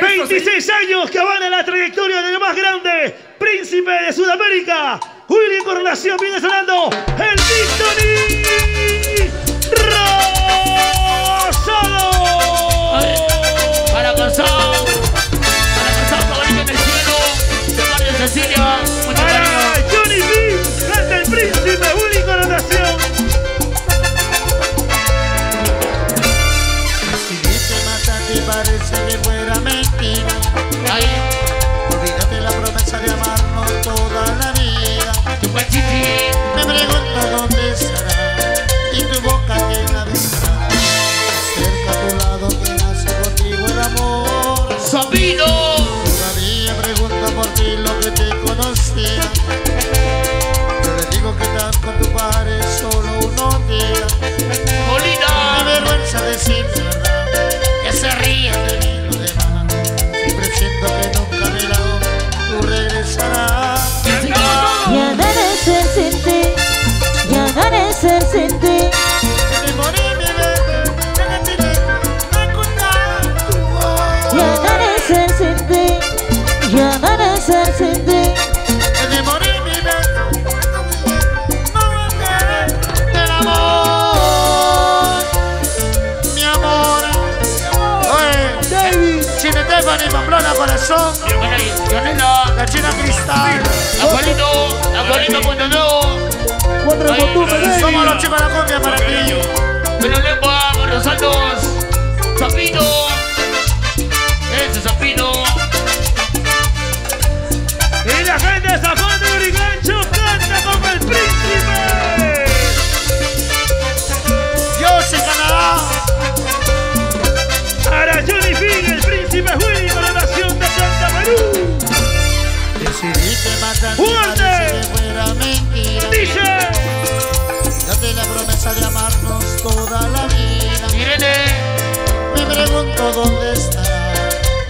26 años que avala la trayectoria del más grande príncipe de Sudamérica, Willy Correlación viene sonando el Tintoni. Somos los chicos de la cumbia para ti. Pero le vamos, los altos. Zapito. cuerpo donde estará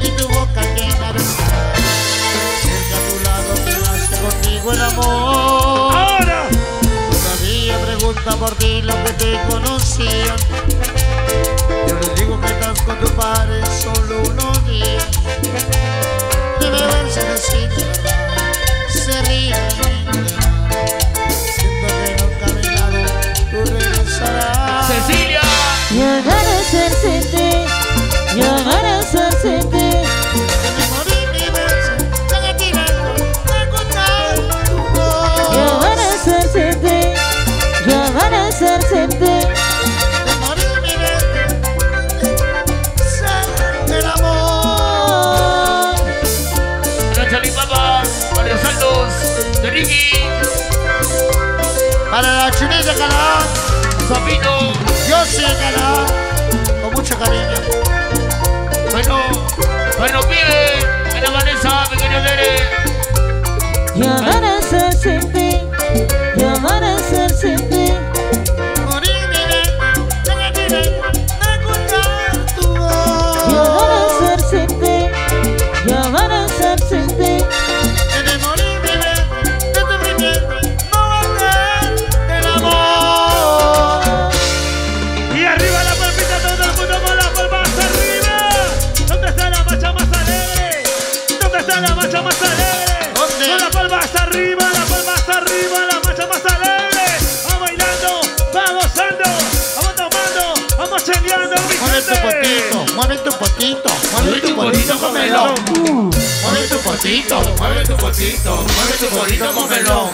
y tu boca llena de sal. Cerca a tu lado quedaste contigo el amor. ¡Ahora! Todavía pregunta por ti lo que te conocían. Yo les digo que estás con tu padre solo unos días. Debe verse decir se ríen. Chinese Canadá, Sabino, Dios de Canadá, con mucho cariño. Bueno, bueno, pibes, que la Vanessa, pequeño Tere. Y ahora se siente. tu potito. Mueve tu potito, mueve tu potito, mueve tu potito, cómelo.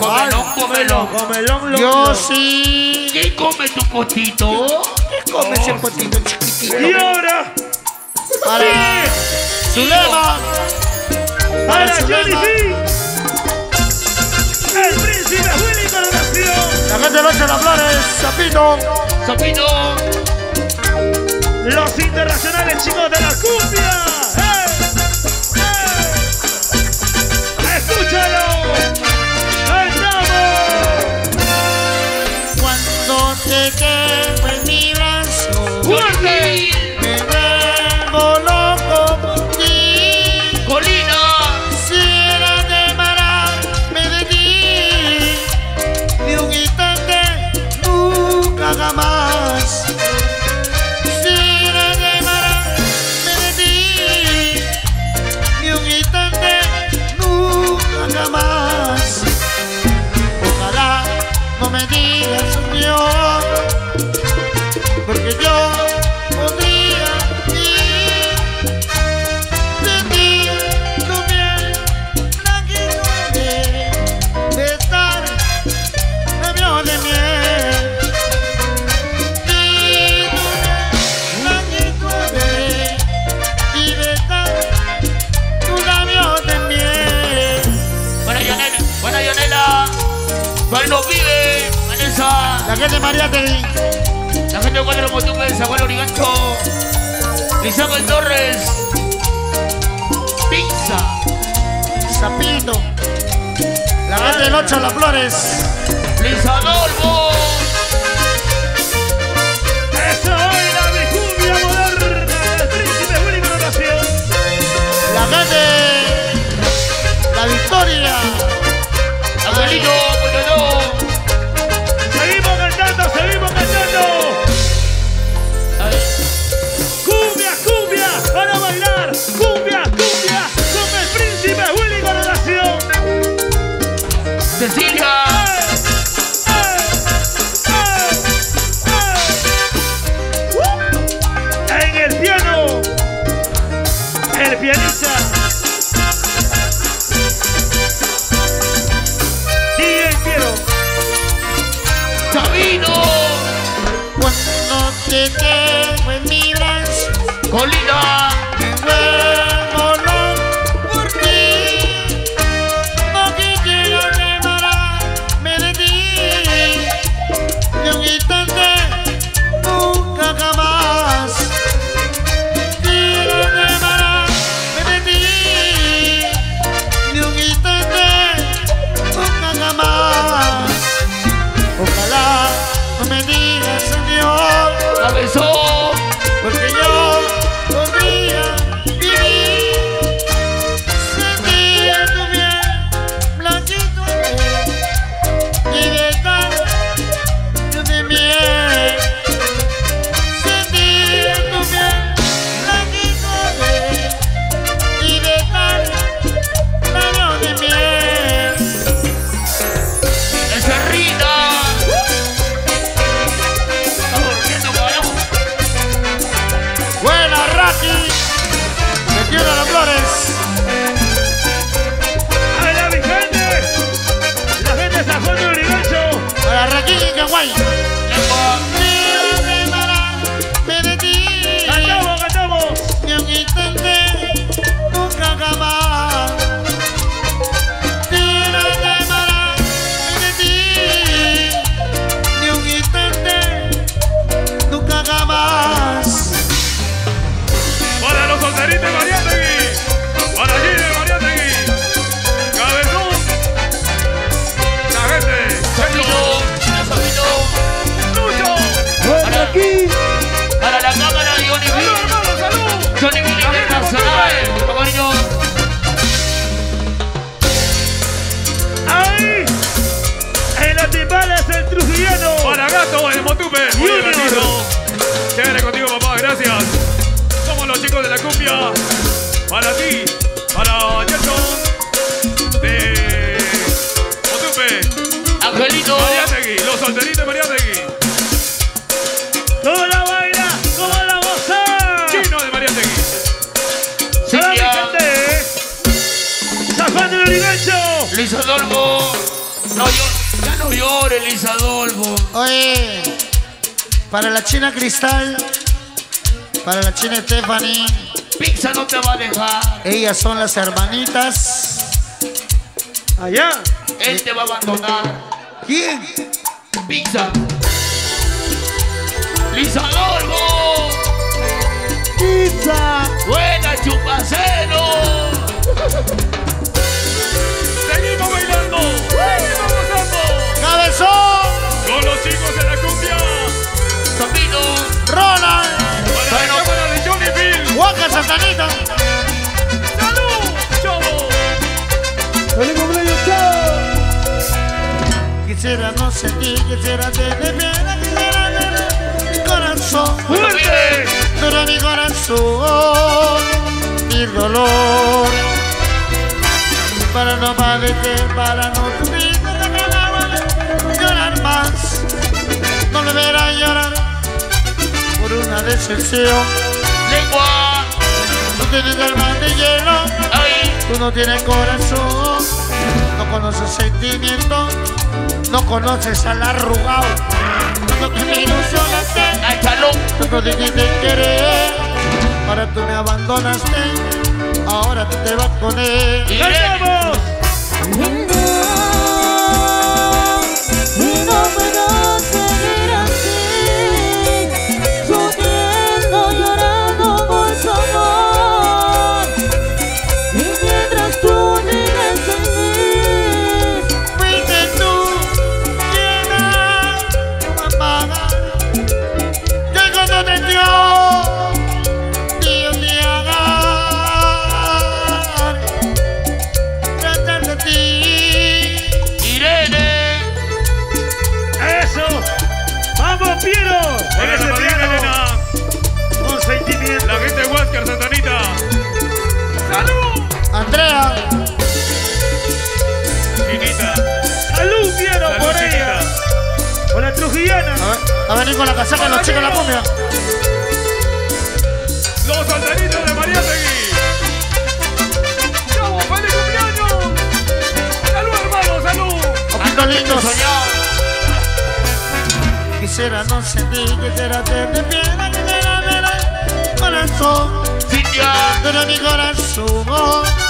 Cómelo, cómelo. Yo sí. ¿Qué come tu potito? ¿Qué come ese potito chiquitito? Y ahora. Para. Zulema. Para Johnny El príncipe Willy Coronación. La gente lo echa las flores. Sapino. Sapino. Los internacionales chicos de la CUP. Señor, La gente Tegui. La gente de Cuatro Motumbes, Juan Origancho. Isabel Torres. Pizza. Zapito. La gente del 8 Las Flores. Luis Cecilia. En el piano, el pianista. Y el piano. Sabino. Cuando te tengo en mi brazo. Colina. Metiendo las flores. A la mi gente, la gente de San Juan de. Para Raki y Kawaii. De la cumbia. Para ti. Para Gerson. De Motupe. Angelito. Mariátegui. Los solteritos de Mariátegui. ¿Cómo la baila? ¿Cómo la goza? Chino de Mariátegui. Para mi Silvia. gente. San Juan de Urigancho. Luis Adolfo. No llor- ya no llores, Luis Adolfo. Oye, para la China Cristal, para la China Stephanie, Pizza no te va a dejar. ellas son las hermanitas. Allá. Él te va a abandonar. ¿Quién? Pizza. Luis Adolfo. Santanita. ¡Salud, chavo! Quisiera no sentir, quisiera tener miedo, quisiera tener mi corazón. ¡Fuerte! Pero mi corazón, mi dolor. Para no padecer, para no sufrir, no llorar más. me verás llorar por una decepción. Lengua. Tú tienes alma de hielo, tú no tienes corazón, no conoces sentimientos, no conoces al arrugado. Lo que me ilusionaste, chalón. tanto dijiste querer, ahora tú me abandonaste, ahora tú te vas con él. Irene. Venir con la casaca los chicos de la cumbia. Los Santanitos de Mariátegui. ¡Chavo, feliz cumpleaños! ¡Salud, hermano, salud! Ojitos lindos. Quisiera no sentir, quisiera tener piedra, quisiera ver el corazón. Cintia. Pero mi corazón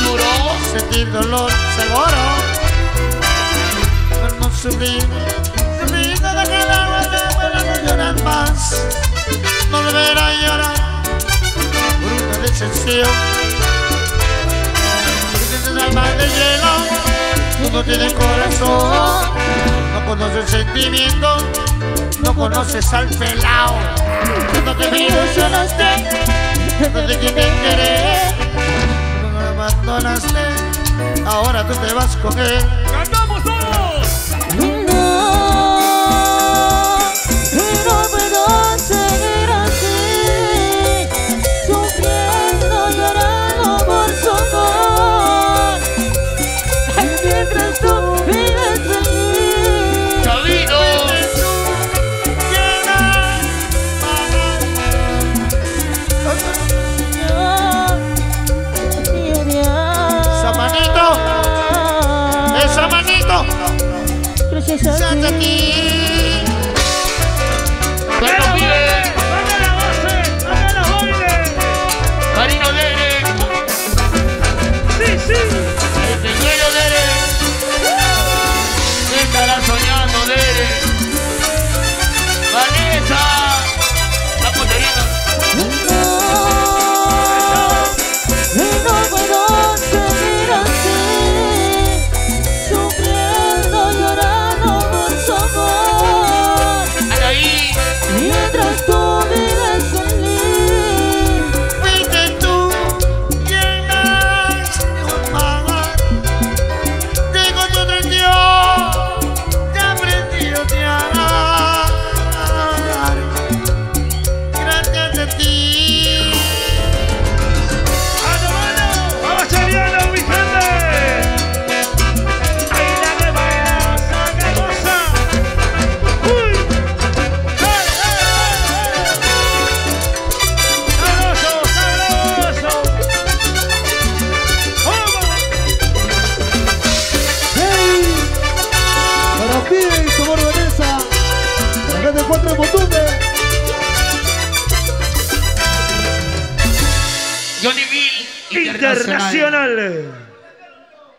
Duro. sentir dolor seguro. Pero no sufrir, sufrir de que llorar más. No volver a llorar por una decepción. Tienes alma de hielo, no tienes corazón. No conoces sentimientos, no conoces al pelao. No te me ilusionaste, no te quieren querer. No abandonaste, ahora tú te vas con él. No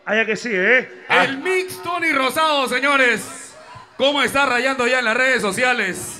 Allá que sí, ¿eh? El mix Tony Rosado, señores. ¿Cómo está rayando ya en las redes sociales?